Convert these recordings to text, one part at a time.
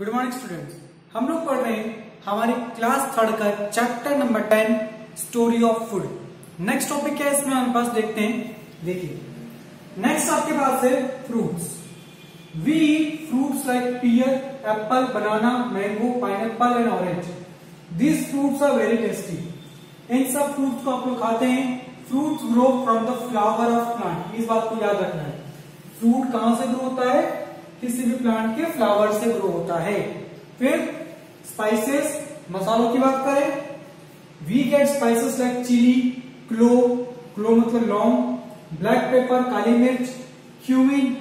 Good morning students हम लोग पढ़ रहे हैं हमारी क्लास थर्ड का chapter number ten story of food next topic क्या है इसमें हमारे पास देखते हैं? देखिए। नेक्स्ट आपके पास है fruits we fruits like pear apple banana mango pine and orange this fruits are very tasty इन सब फ्रूट्स को आप लोग खाते हैं। Fruits grow from the flower of plant इस बात को याद रखना है। फ्रूट कहाँ से ग्रो होता है? किसी भी प्लांट के फ्लावर से ग्रो होता है। फिर स्पाइसेस मसालों की बात करें we get spices like chilli clove clove मतलब लौंग ब्लैक पेपर काली मिर्च क्यूमिन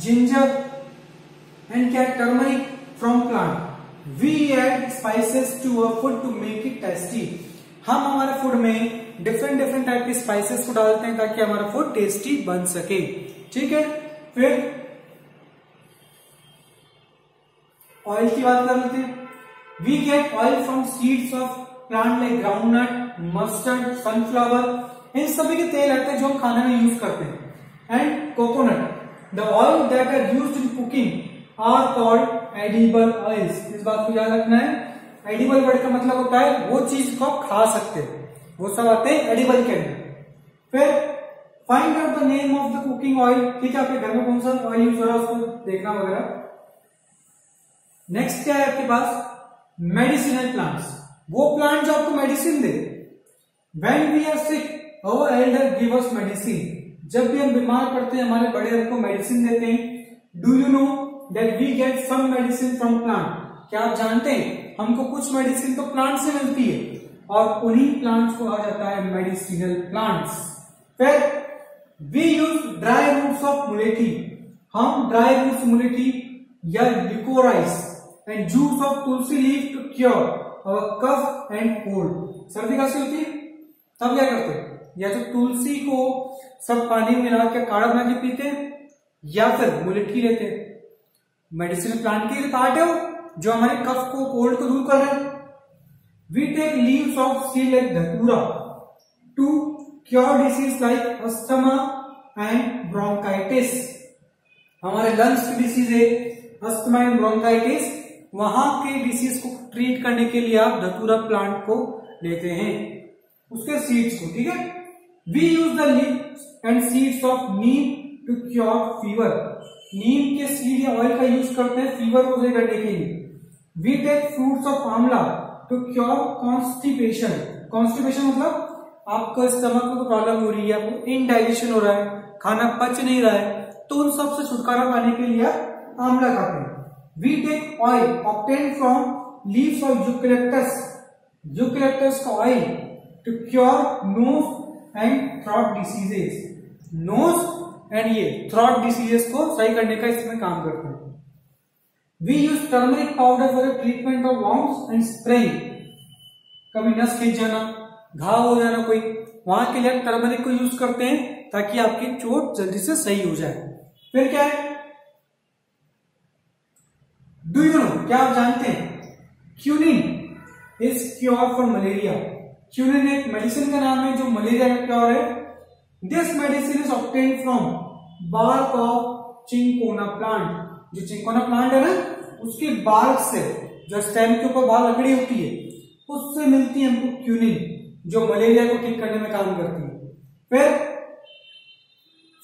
जिंजर एंड क्या turmeric from plant we add spices to our food to make it tasty हम हमारे फ़ूड में डिफरेंट डिफरेंट टाइप के स्पाइसेस को डालते हैं ताकि हमारा फ़ूड टेस्टी बन सके। ठीक है? फिर ऑयल की बात कर लेते हैं। We get oil from seeds of plant like groundnut mustard sunflower इन सभी के तेल रहते हैं जो हम खाने में यूज़ करते हैं। And coconut the oil that are use in cooking are called edible oils इस बात को याद रखना है। एडिबल वर्ड का मतलब होता है वो चीज़ को आप खा सकते हैं। वो सब आते हैं एडिबल के अंदर। फिर find out the name of the cooking oil ठीक है, आपके घर में कौन सा ऑयल यूज़ हो रहा है उसको देखना वगैरह। नेक्स्ट क्या है आपके पास? मेडिसिनल प्लांट्स वो प्लांट जो आपको medicine they. When we are sick our elder give us medicine जब भी हम बीमार पड़ते हैं, हमारे बड़े हमको मेडिसिन देते हैं। Do you know that we get some medicine from plant क्या आप जानते हैं? हमको कुछ मेडिसिन तो प्लांट से मिलती है। और उन्हीं प्लांट्स को कहा जाता है मेडिसिनल प्लांट्स फिर we use dry roots of mulethi हम ड्राई रूट्स मुलेठी या liquorice and juice of tulsi leaf to cure cough and cold सर्दी खांसी होती है? तब क्या करते हैं? या तो तुलसी को सब पानी में मिला के काढ़ा बना के पीते हैं, या फिर मुलेठी लेते हैं। मेडिसिनल प्लांट की पार्ट है वो, जो हमारे कफ को कोल्ड को दूर कर रहे हैं। We take leaves of see like dhatura to cure disease like asthma and bronchitis हमारे लंग्स की डिसीज है अस्थमा एंड ब्रोंकाइटिस वहाँ के डिसीज को ट्रीट करने के लिए आप धतूरा प्लांट को लेते हैं। उसके सीड्स को, ठीक है? We use the leaves and seeds of neem to cure fever नीम के सीड या ऑयल का यूज़ करते हैं फीवर को सही करने के लिए। We take fruits of amla to cure constipation constipation मतलब आपका स्टमक में प्रॉब्लम हो रही है, आपको इनडाइजेशन हो रहा है, खाना पच नहीं रहा है तो उन सबसे छुटकारा पाने के लिए आमला खाते हैं। We take oil obtain from leaves of eucalyptus eucalyptus का oil to cure nose and throat diseases nose ये थ्रॉट डिसीजेस को सही करने का इसमें काम करते हैं। We use turmeric powder for the treatment of wounds and sprains कभी नस खींच जाना, घाव हो जाना कोई, वहाँ के लिए टर्मरिक को यूज़ करते हैं ताकि आपकी चोट जल्दी से सही हो जाए। फिर क्या है? डू यू नो क्या आप जानते हैं? Quinine is cure for malaria quinine एक मेडिसिन का नाम है जो मलेरिया का क्योर है. This medicine is obtain from bark of cinchona plant जो चिंकोना प्लांट है ना, उसके बार्क से, जो स्टेम के ऊपर बाल लकड़ी होती है, उससे मिलती है हमको क्यूनिन जो मलेरिया को ठीक करने में काम करती है. फिर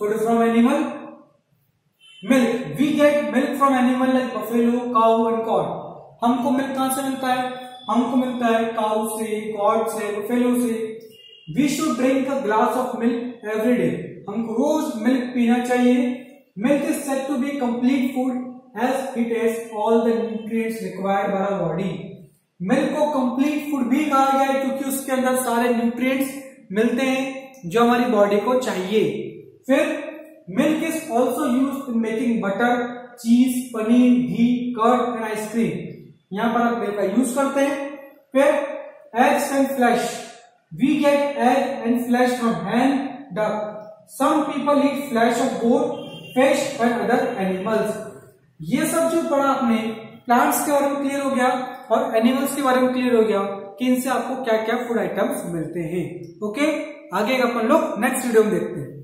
food from animal milk we get milk from animal like buffalo cow and goat हमको मिल्क कहाँ से मिलता है? हमको मिलता है काउ से कॉड से बफेलो से। We should drink a glass of milk every day हमको रोज मिल्क पीना चाहिए। Milk is said to be complete food as it has all the nutrients required by our body milk को complete food भी कहा गया है क्योंकि उसके अंदर सारे न्यूट्रिएंट्स मिलते हैं जो हमारी बॉडी को चाहिए। फिर milk is also use in making butter cheese paneer ghee curd and ice cream यहाँ पर आप मिल्क का यूज़ करते हैं। फिर eggs and flesh we get egg and flesh from hen duck some people eat flesh of goat fish and other animals ये सब जो पढ़ा आपने प्लांट्स के बारे में क्लियर हो गया और एनिमल्स के बारे में क्लियर हो गया कि इनसे आपको क्या क्या फ़ूड आइटम्स मिलते हैं। ओके आगे अपन लोग नेक्स्ट वीडियो में देखते हैं।